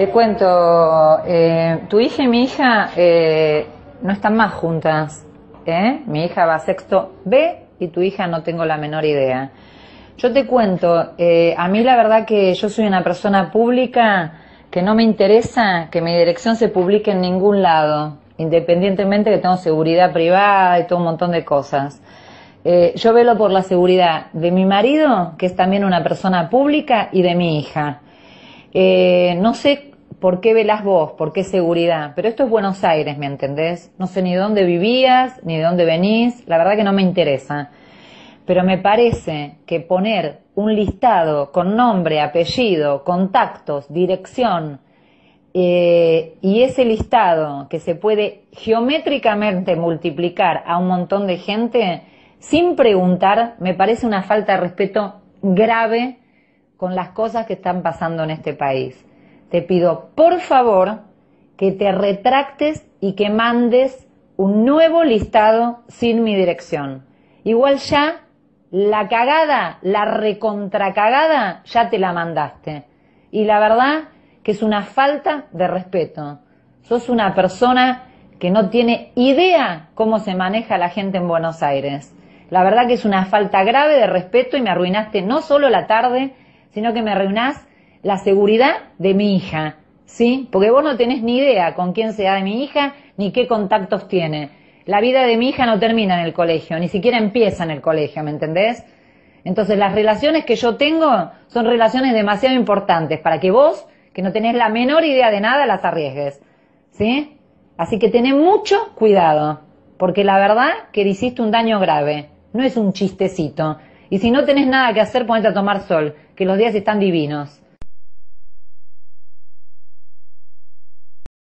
Te cuento, eh, tu hija y mi hija eh, no están más juntas. ¿eh? Mi hija va a sexto B y tu hija no tengo la menor idea. Yo te cuento, a mí la verdad que yo soy una persona pública que no me interesa que mi dirección se publique en ningún lado, independientemente que tengo seguridad privada y todo un montón de cosas. Yo velo por la seguridad de mi marido, que es también una persona pública, y de mi hija. No sé por qué velas vos, por qué seguridad, pero esto es Buenos Aires, ¿me entendés? No sé ni dónde vivías, ni de dónde venís, la verdad que no me interesa. Pero me parece que poner un listado con nombre, apellido, contactos, dirección, eh, y ese listado que se puede geométricamente multiplicar a un montón de gente, sin preguntar, me parece una falta de respeto grave con las cosas que están pasando en este país. Te pido, por favor, que te retractes y que mandes un nuevo listado sin mi dirección. Igual ya la cagada, la recontracagada, ya te la mandaste. Y la verdad que es una falta de respeto. Sos una persona que no tiene idea cómo se maneja la gente en Buenos Aires. La verdad que es una falta grave de respeto y me arruinaste no solo la tarde, sino que me arruinás la seguridad de mi hija, ¿sí? Porque vos no tenés ni idea con quién sea de mi hija ni qué contactos tiene. La vida de mi hija no termina en el colegio, ni siquiera empieza en el colegio, ¿me entendés? Entonces las relaciones que yo tengo son relaciones demasiado importantes para que vos, que no tenés la menor idea de nada, las arriesgues, ¿sí? Así que tené mucho cuidado, porque la verdad que le hiciste un daño grave. No es un chistecito. Y si no tenés nada que hacer, ponete a tomar sol, que los días están divinos.